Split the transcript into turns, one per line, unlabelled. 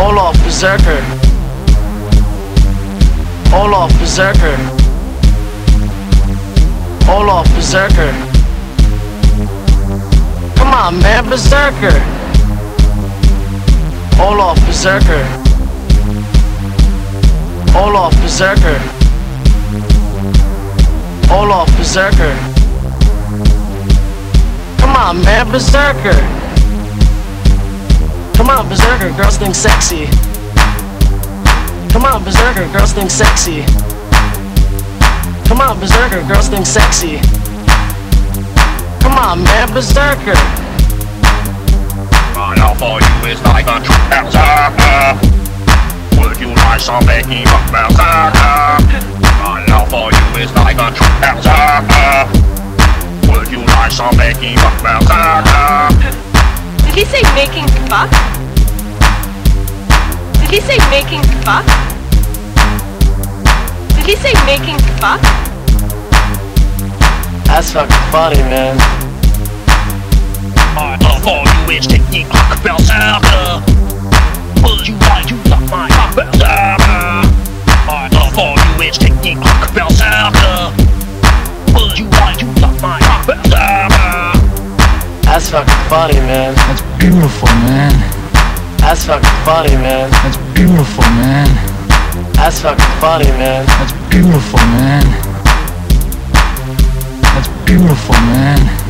Olaf Berserker. Olaf Berserker. Olaf Berserker. Come on, man, Berserker. Olaf Berserker. Olaf Berserker. Olaf Berserker. Come on, man, Berserker. Come on, Berserker, girls think sexy. Come on, Berserker, girls think sexy. Come on, Berserker, girls think sexy. Come on, man, Berserker.
My love for you is like a true berserker. Would you like some making of berserker? My love for you is like a true berserker. Would you like some making of berserker?
Did he say making fuck? Did he say making fuck? Did he say making fuck?
That's fucking funny, man.
My love for you is taking a berserker. Would you like to suck my cock, berserker? My love for you is taking a berserker. Would you like to suck my cock, berserker?
That's fucking funny, man.
That's beautiful, man.
That's fucking funny, man.
That's beautiful, man.
That's fucking funny, man.
That's beautiful, man. That's beautiful, man.